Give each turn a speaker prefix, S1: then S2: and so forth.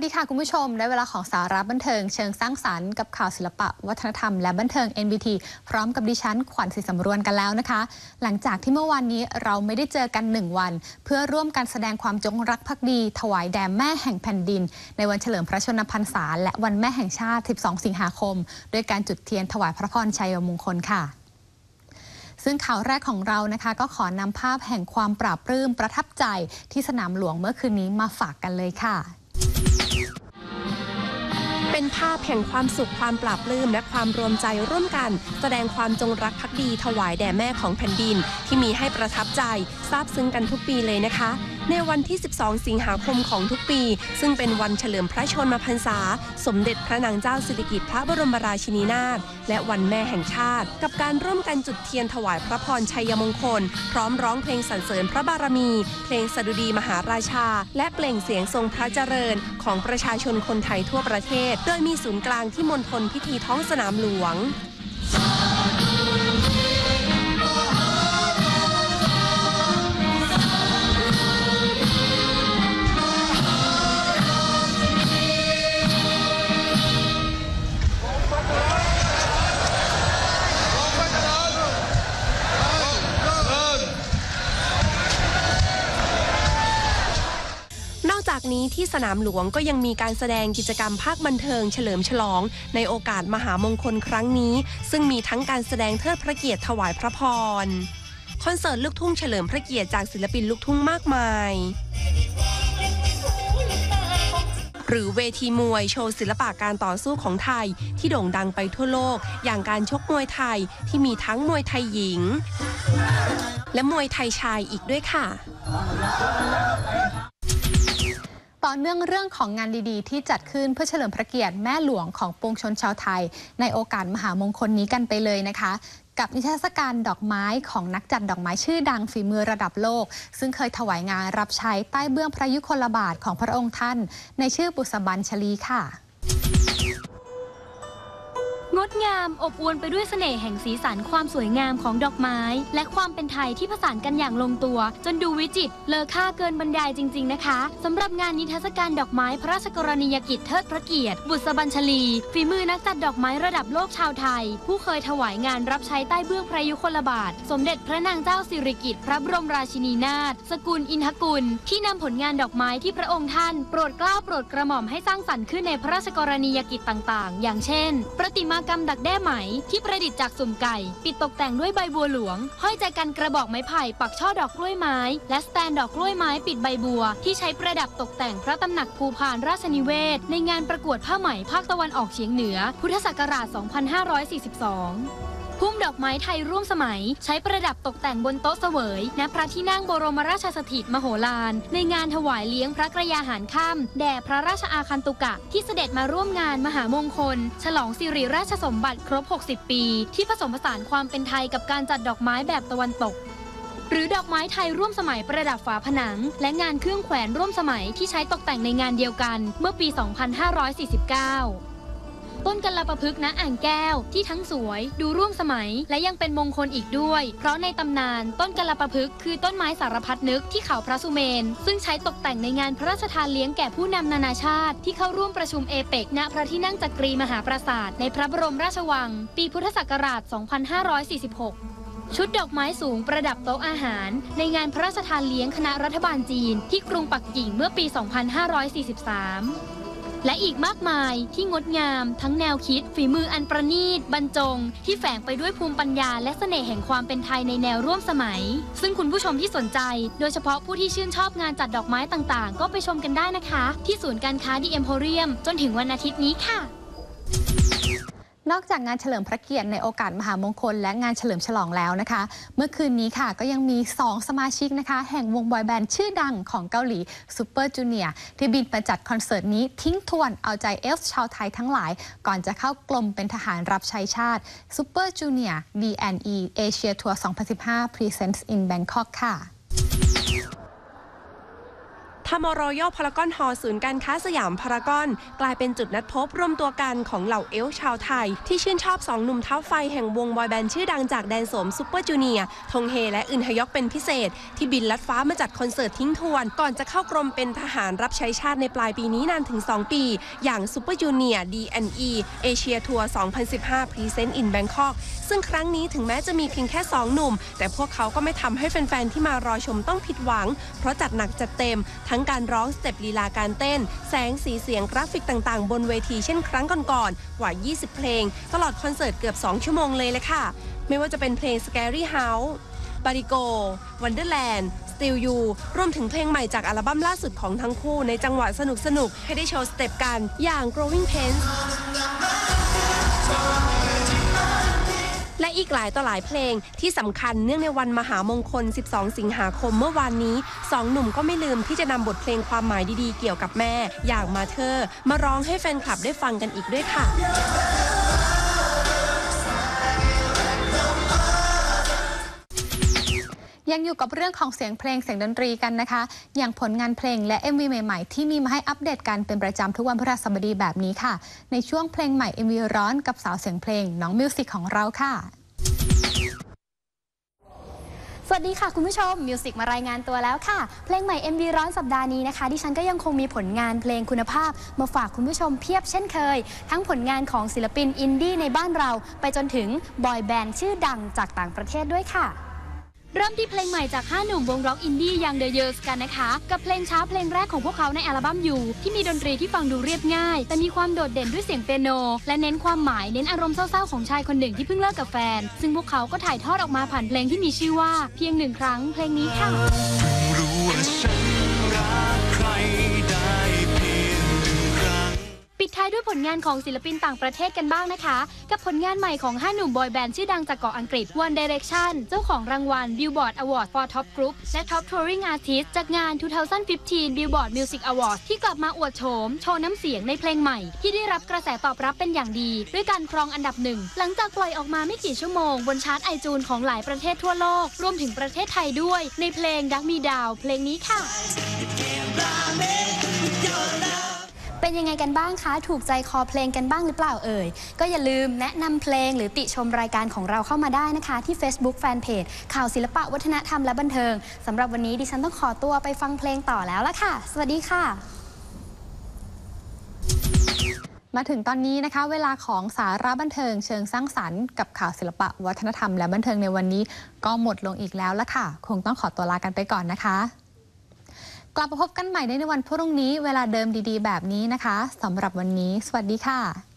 S1: วัสดีค่ะ คุณผู้ชม ได้เวลาของสาระบันเทิงเชิงสร้างสรรค์กับข่าวศิลปะ วัฒนธรรมและบันเทิง NBT พร้อมกับดิฉัน ขวัญศรีสำรวนกันแล้วนะคะ หลังจากที่เมื่อวานนี้เราไม่ได้เจอกันหนึ่งวัน เพื่อร่วมกันแสดงความจงรักภักดี ถวายแด่แม่แห่งแผ่นดิน ในวันเฉลิมพระชนมพรรษาและวันแม่แห่งชาติ 12 สิงหาคม ด้วยการจุดเทียนถวายพระพรชัยมงคลค่ะซึ่งข่าวแรกของเรานะคะ ก็ขอนำภาพแห่งความปราบปลื้มประทับใจที่สนามหลวงเมื่อคืนนี้มาฝากกันเลยค่ะ
S2: ภาพแห่งความสุขความปราบลื้มและความรวมใจร่วมกัน แสดงความจงรักภักดีถวายแด่แม่ของแผ่นดิน ที่มีให้ประทับใจซาบซึ้งกันทุกปีเลยนะคะ ในวันที่ 12 สิงหาคมของทุกปี ซึ่งเป็นวันเฉลิมพระชนมพรรษา สมเด็จพระนางเจ้าสิริกิติ์พระบรมราชินีนาถและวันแม่แห่งชาติ กับการร่วมกันจุดเทียนถวายพระพรชัยมงคล พร้อมร้องเพลงสรรเสริญพระบารมี เพลงสดุดีมหาราชา และเปล่งเสียงทรงพระเจริญ ของประชาชนคนไทยทั่วประเทศ โดยมีศูนย์กลางที่มณฑลพิธีท้องสนามหลวง จากนี้ที่สนามหลวงก็ยังมีการแสดงกิจกรรมภาคบันเทิงเฉลิมฉลอง ในโอกาสมหามงคลครั้งนี้ ซึ่งมีทั้งการแสดงเทิดพระเกียรติถวายพระพร คอนเสิร์ตลูกทุ่งเฉลิมพระเกียรติจากศิลปินลูกทุ่งมากมาย หรือเวทีมวยโชว์ศิลปะการต่อสู้ของไทยที่โด่งดังไปทั่วโลก อย่างการชกมวยไทยที่มีทั้งมวยไทยหญิง และมวยไทยชายอีกด้วยค่ะ
S1: ต่อเนื่องเรื่องของงานดีๆ ที่จัดขึ้นเพื่อเฉลิมพระเกียรติแม่หลวงของปวงชนชาวไทย ในโอกาสมหามงคลนี้กันไปเลยนะคะ กับนิทรรศการดอกไม้ของนักจัดดอกไม้ชื่อดังฝีมือระดับโลก ซึ่งเคยถวายงานรับใช้ใต้เบื้องพระยุคลบาทของพระองค์ท่าน ในชื่อบุษบันชลีค่ะ
S3: งดงามอบอวลไปด้วยเสน่ห์แห่งสีสันความสวยงามของดอกไม้ และความเป็นไทยที่ผสานกันอย่างลงตัว จนดูวิจิตรเลอค่าเกินบรรยายจริง ๆ นะคะสำหรับงานนิทรรศการดอกไม้พระราชกรณียกิจเทิดพระเกียรติ บุษบัญชลี ฝีมือนักจัดดอกไม้ระดับโลกชาวไทย ผู้เคยถวายงานรับใช้ใต้เบื้องพระยุคลบาท สมเด็จพระนางเจ้าสิริกิติ์พระบรมราชินีนาถสกุลอินทกุล ที่นำผลงานดอกไม้ที่พระองค์ท่าน โปรดเกล้าโปรดกระหม่อมให้สร้างสรรค์ขึ้นในพระราชกรณียกิจต่างๆ อย่างเช่น ประติมากรรมดักแด้ไหมที่ประดิษฐ์จากสุ่มไก่ ปิดตกแต่งด้วยใบบัวหลวง ห้อยใจกันกระบอกไม้ไผ่ปักช่อดอกกล้วยไม้ และสแตนดอกกล้วยไม้ปิดใบบัว ที่ใช้ประดับตกแต่งพระตำหนักภูพานราชนิเวศ ในงานประกวดผ้าไหมภาคตะวันออกเฉียงเหนือ พุทธศักราช 2542 พุ่มดอกไม้ไทยร่วมสมัย ใช้ประดับตกแต่งบนโต๊ะเสวยณพระที่นั่งบรมราชสถิตมโหฬารในงานถวายเลี้ยงพระกระยาหารค่ำแด่พระราชอาคันตุกะ ที่เสด็จมาร่วมงานมหามงคล ฉลองสิริราชสมบัติครบ 60 ปี ที่ผสมผสานความเป็นไทยกับการจัดดอกไม้แบบตะวันตกหรือดอกไม้ไทยร่วมสมัยประดับฝาผนัง และงานเครื่องแขวนร่วมสมัยที่ใช้ตกแต่งในงานเดียวกันเมื่อปี 2549 ต้นกัลปะพฤกษ์ณอ่างแก้วที่ทั้งสวย ดูร่วมสมัย และยังเป็นมงคลอีกด้วย เพราะในตำนานต้นกัลปะพฤกษ์คือต้นไม้สารพัดนึกที่เขาพระสุเมน ซึ่งใช้ตกแต่งในงานพระราชทานเลี้ยงแก่ผู้นำนานาชาติ ที่เข้าร่วมประชุมเอเปกณพระที่นั่งจักรีมหาปราสาทในพระบรมราชวัง ปีพุทธศักราช 2546ชุดดอกไม้สูงประดับโต๊ะอาหาร ในงานพระราชทานเลี้ยงคณะรัฐบาลจีน ที่กรุงปักกิ่งเมื่อปี 2543 และอีกมากมายที่งดงาม ทั้งแนวคิด ฝีมืออันประณีตบรรจง ที่แฝงไปด้วยภูมิปัญญา และเสน่ห์แห่งความเป็นไทยในแนวร่วมสมัย ซึ่งคุณผู้ชมที่สนใจ โดยเฉพาะผู้ที่ชื่นชอบงานจัดดอกไม้ต่างๆ ก็ไปชมกันได้นะคะ ที่ศูนย์การค้าดีเอ็มโพเรียม จนถึงวันอาทิตย์นี้ค่ะ
S1: นอกจากงานเฉลิมพระเกียรติในโอกาสมหามงคล และงานเฉลิมฉลองแล้วนะคะ เมื่อคืนนี้ค่ะก็ยังมี 2 สมาชิกนะคะ แห่งวงบอยแบนด์ชื่อดังของเกาหลี Super Junior ที่บินมาจัดคอนเสิร์ตนี้ทิ้งทวนเอาใจเอฟชาวไทยทั้งหลาย ก่อนจะเข้ากรมเป็นทหารรับใช้ชาติ Super Junior D&E Asia Tour 2015 Presents in Bangkok ค่ะ
S2: ทำเอารอยัลพารากอนฮอลล์ศูนย์การค้าสยามพารากอน กลายเป็นจุดนัดพบรวมตัวกันของเหล่าเอล์ชาวไทย ที่ชื่นชอบสองหนุ่มเท้าไฟแห่งวงบอยแบนด์ชื่อดังจากแดนโสม Super Junior ทงเฮและอึนฮยอกเป็นพิเศษ ที่บินลัดฟ้ามาจัดคอนเสิร์ตทิ้งทวน ก่อนจะเข้ากรมเป็นทหารรับใช้ชาติในปลายปีนี้นานถึง 2 ปี อย่างซูเปอร์จูเนียร์ D&E เอเชียทัวร์2015 Present in Bangkok ซึ่งครั้งนี้ถึงแม้จะมีเพียงแค่ 2 หนุ่ม แต่พวกเขาก็ไม่ทำให้แฟนๆที่มารอชมต้องผิดหวัง เพราะจัดหนักจัดเต็มทั้งการร้องสเต็ปลีลาการเต้น แสงสีเสียงกราฟิกต่างๆ บนเวทีเช่นครั้งก่อนๆกว่า 20 เพลง ตลอดคอนเสิร์ตเกือบ 2 ชั่วโมงเลยเลยค่ะ ไม่ว่าจะเป็นเพลง Scary House บาริโก Wonderland Still You รวมถึงเพลงใหม่จากอัลบั้มล่าสุดของทั้งคู่ในจังหวะสนุกๆ ให้ได้โชว์สเต็ปกันอย่าง Growing Pains และอีกหลายต่อหลายเพลงที่สำคัญเนื่องในวันมหามงคล 12 สิงหาคมเมื่อวานนี้สองหนุ่มก็ไม่ลืมที่จะนำบทเพลงความหมายดีๆ เกี่ยวกับแม่ อย่างมาเธอ มาร้องให้แฟนคลับได้ฟังกันอีกด้วยค่ะ
S1: ยังอยู่กับเรื่องของเสียงเพลงเสียงดนตรีกันนะคะ อย่างผลงานเพลงและ MV ใหม่ๆ ที่มีมาให้อัปเดตกันเป็นประจำทุกวันพฤหัสบดีแบบนี้ค่ะ ในช่วงเพลงใหม่ MV ร้อนกับสาวเสียงเพลงน้องมิวสิกของเราค่ะ
S4: สวัสดีค่ะคุณผู้ชมมิวสิกมารายงานตัวแล้วค่ะ เพลงใหม่ MV ร้อนสัปดาห์นี้นะคะ ดิฉันก็ยังคงมีผลงานเพลงคุณภาพ มาฝากคุณผู้ชมเพียบเช่นเคย ทั้งผลงานของศิลปินอินดี้ในบ้านเรา ไปจนถึงบอยแบนด์ชื่อดังจากต่างประเทศด้วยค่ะ
S3: เริ่มที่เพลงใหม่จาก5หนุ่มวงร็อกอินดี้อย่าง The Years กันนะคะ กับเพลงช้าเพลงแรกของพวกเขาในอัลบั้มอยู่ ที่มีดนตรีที่ฟังดูเรียบง่าย แต่มีความโดดเด่นด้วยเสียงเปียโน และเน้นความหมายเน้นอารมณ์เศร้าๆของชายคนหนึ่งที่เพิ่งเลิกกับแฟน ซึ่งพวกเขาก็ถ่ายทอดออกมาผ่านเพลงที่มีชื่อว่าเพียงหนึ่งครั้งเพลงนี้ค่ะ ดท้ายด้วยผลงานของศิลปินต่างประเทศกันบ้างนะคะ กับผลงานใหม่ของ 5 หนุ่มบอยแบนด์ชื่อดังจากเกาะอังกฤษ One Direction เจ้าของรางวัล Billboard Award for Top Group และ Top Touring Artist จากงาน 2015 Billboard Music Awards ที่กลับมาอวดโฉมโชว์น้ำเสียงในเพลงใหม่ ที่ได้รับกระแสตอบรับเป็นอย่างดี ด้วยการครองอันดับหนึ่งหลังจากปล่อยออกมาไม่กี่ชั่วโมง บนชาร์ตไอจูนของหลายประเทศทั่วโลกรวมถึงประเทศไทยด้วย ในเพลงดักมีดาวเพลงนี้ค่ะ
S4: เป็นยังไงกันบ้างคะ ถูกใจคอเพลงกันบ้างหรือเปล่าเอ่ย ก็อย่าลืมแนะนำเพลงหรือติชมรายการของเราเข้ามาได้นะคะ ที่ Facebook Fanpage ข่าวศิลปะวัฒนธรรมและบันเทิงสำหรับวันนี้ดิฉันต้องขอตัวไปฟังเพลงต่อแล้วละค่ะ สวัสดีค่ะ
S1: มาถึงตอนนี้นะคะ เวลาของสาระบันเทิงเชิงสร้างสรรค์กับข่าวศิลปะวัฒนธรรมและบันเทิงในวันนี้ ก็หมดลงอีกแล้วละค่ะ คงต้องขอตัวลากันไปก่อนนะคะ กลับมาพบกันใหม่ได้ในวันพรุ่งนี้เวลาเดิมดีๆ แบบนี้นะคะสำหรับวันนี้ สวัสดีค่ะ